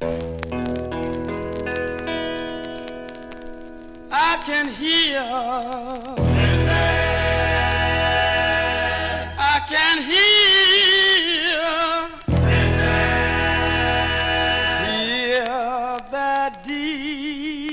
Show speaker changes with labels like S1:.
S1: I can hear. Listen. I can hear. Listen. Hear that deep.